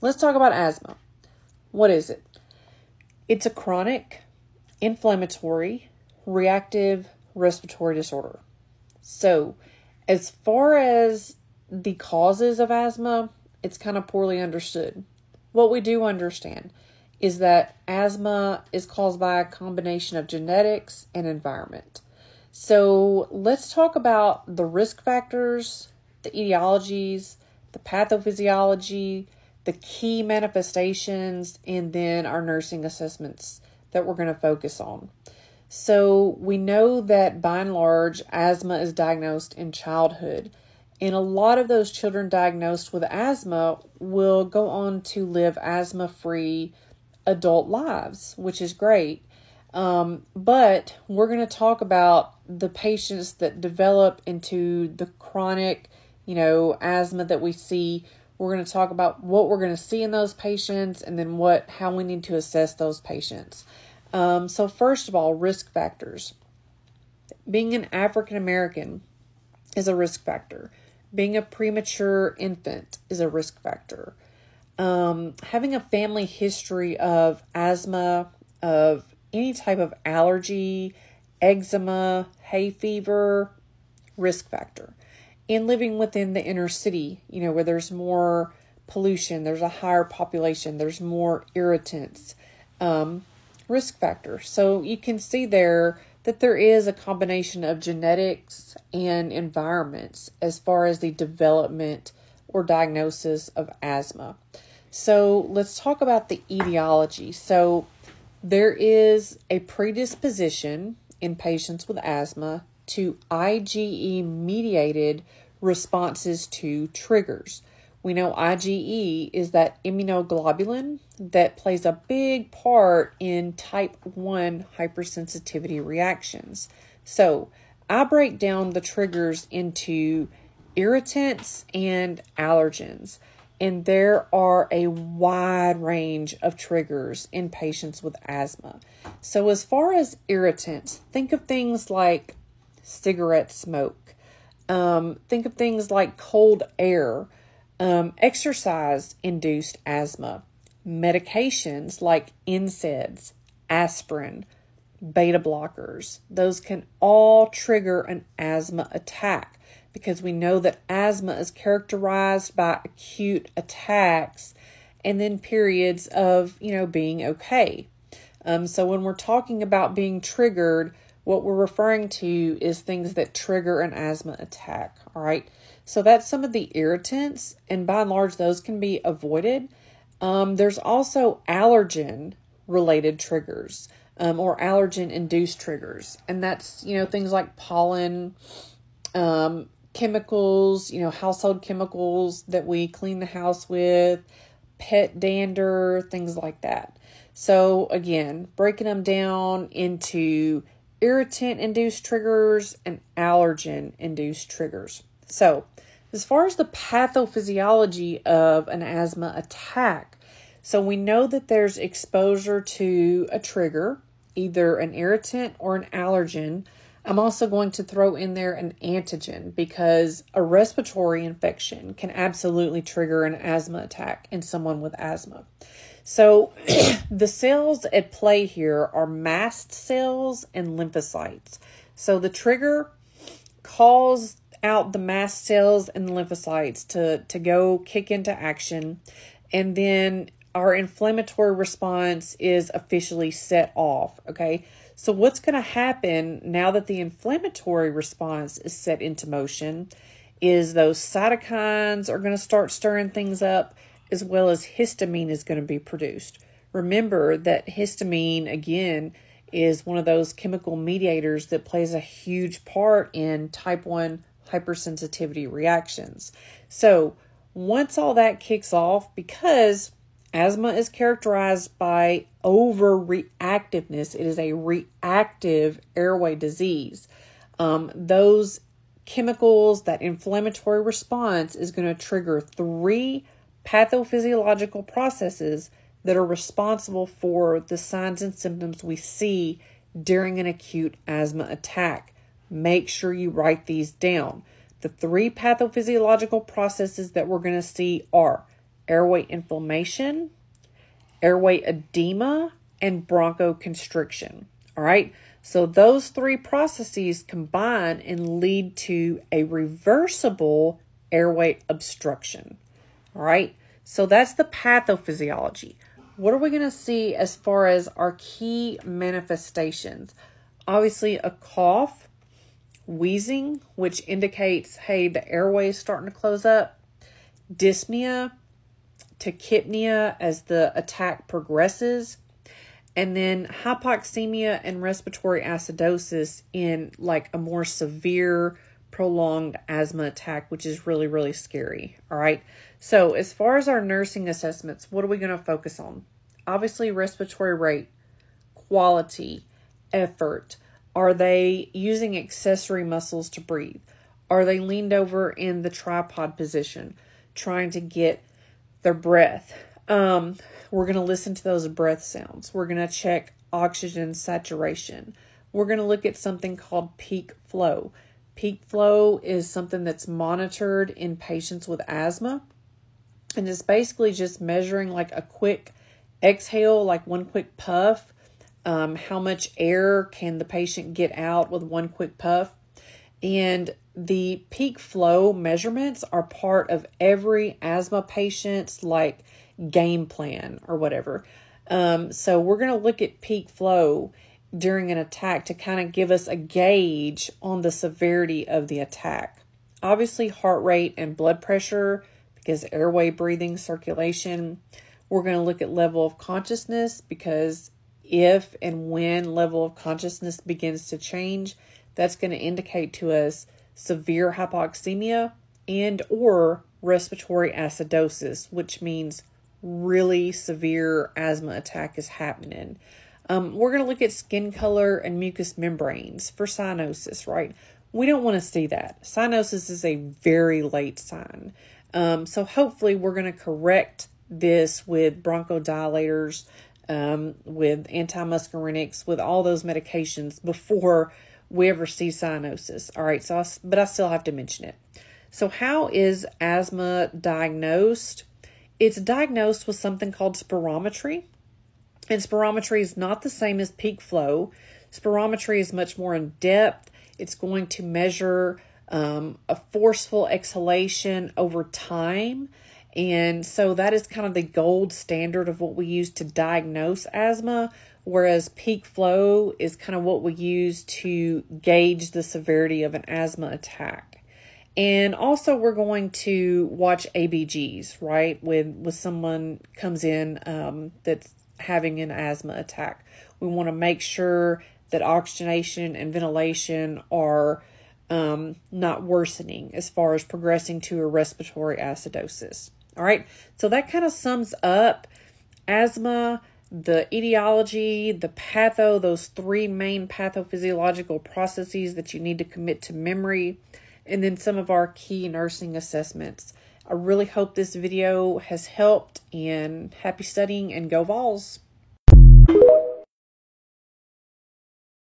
let's talk about asthma. What is it? It's a chronic, inflammatory, reactive respiratory disorder. So, as far as the causes of asthma, it's kind of poorly understood. What we do understand is that asthma is caused by a combination of genetics and environment. So let's talk about the risk factors, the etiologies, the pathophysiology, the key manifestations, and then our nursing assessments that we're going to focus on. So we know that by and large, asthma is diagnosed in childhood. And a lot of those children diagnosed with asthma will go on to live asthma free adult lives, which is great. Um, but we're going to talk about the patients that develop into the chronic, you know, asthma that we see. We're going to talk about what we're going to see in those patients and then what how we need to assess those patients. Um, so first of all, risk factors. Being an African American is a risk factor. Being a premature infant is a risk factor. Um, having a family history of asthma, of any type of allergy, eczema, hay fever, risk factor. And living within the inner city, you know, where there's more pollution, there's a higher population, there's more irritants, um, risk factor. So you can see there that there is a combination of genetics and environments as far as the development or diagnosis of asthma. So let's talk about the etiology. So there is a predisposition in patients with asthma to IgE mediated responses to triggers. We know IgE is that immunoglobulin that plays a big part in type 1 hypersensitivity reactions. So, I break down the triggers into irritants and allergens, and there are a wide range of triggers in patients with asthma. So, as far as irritants, think of things like cigarette smoke, um, think of things like cold air um, exercise induced asthma, medications like NSAIDs, aspirin, beta blockers, those can all trigger an asthma attack because we know that asthma is characterized by acute attacks and then periods of, you know, being okay. Um, so when we're talking about being triggered, what we're referring to is things that trigger an asthma attack, all right? So that's some of the irritants, and by and large, those can be avoided. Um, there's also allergen related triggers um, or allergen induced triggers, and that's you know things like pollen, um, chemicals, you know, household chemicals that we clean the house with, pet dander, things like that. So, again, breaking them down into irritant induced triggers and allergen induced triggers. So, as far as the pathophysiology of an asthma attack, so we know that there's exposure to a trigger, either an irritant or an allergen. I'm also going to throw in there an antigen because a respiratory infection can absolutely trigger an asthma attack in someone with asthma. So, the cells at play here are mast cells and lymphocytes. So, the trigger calls out the mast cells and lymphocytes to, to go kick into action. And then our inflammatory response is officially set off. Okay. So, what's going to happen now that the inflammatory response is set into motion is those cytokines are going to start stirring things up, as well as histamine is going to be produced. Remember that histamine, again, is one of those chemical mediators that plays a huge part in type 1 hypersensitivity reactions. So, once all that kicks off, because asthma is characterized by overreactiveness, it is a reactive airway disease. Um, those chemicals, that inflammatory response is going to trigger three pathophysiological processes that are responsible for the signs and symptoms we see during an acute asthma attack. Make sure you write these down. The three pathophysiological processes that we're going to see are airway inflammation, airway edema, and bronchoconstriction. All right. So those three processes combine and lead to a reversible airway obstruction. All right. So that's the pathophysiology. What are we going to see as far as our key manifestations? Obviously, a cough, wheezing, which indicates, hey, the airway is starting to close up, dyspnea, tachypnea as the attack progresses, and then hypoxemia and respiratory acidosis in like a more severe prolonged asthma attack which is really really scary all right? So as far as our nursing assessments what are we going to focus on? Obviously respiratory rate quality effort. Are they using accessory muscles to breathe? Are they leaned over in the tripod position trying to get their breath um, we're going to listen to those breath sounds. We're going to check oxygen saturation. We're going to look at something called peak flow. Peak flow is something that's monitored in patients with asthma. And it's basically just measuring like a quick exhale, like one quick puff. Um, how much air can the patient get out with one quick puff? And the peak flow measurements are part of every asthma patient's like game plan or whatever. Um, so we're going to look at peak flow during an attack to kind of give us a gauge on the severity of the attack. Obviously, heart rate and blood pressure, because airway breathing, circulation. We're going to look at level of consciousness because if and when level of consciousness begins to change, that's going to indicate to us severe hypoxemia and or respiratory acidosis, which means really severe asthma attack is happening. Um, we're going to look at skin color and mucous membranes for cyanosis, right? We don't want to see that. Cyanosis is a very late sign. Um, so hopefully we're going to correct this with bronchodilators, um, with antimuscarinics, with all those medications before we ever see cyanosis. All right, so I, but I still have to mention it. So how is asthma diagnosed? It's diagnosed with something called spirometry. And spirometry is not the same as peak flow. Spirometry is much more in depth. It's going to measure um, a forceful exhalation over time. And so that is kind of the gold standard of what we use to diagnose asthma, whereas peak flow is kind of what we use to gauge the severity of an asthma attack. And also we're going to watch ABGs, right? When with someone comes in um, that's having an asthma attack. We want to make sure that oxygenation and ventilation are um, not worsening as far as progressing to a respiratory acidosis. All right, so that kind of sums up asthma, the etiology, the patho, those three main pathophysiological processes that you need to commit to memory and then some of our key nursing assessments. I really hope this video has helped and happy studying and go Vols!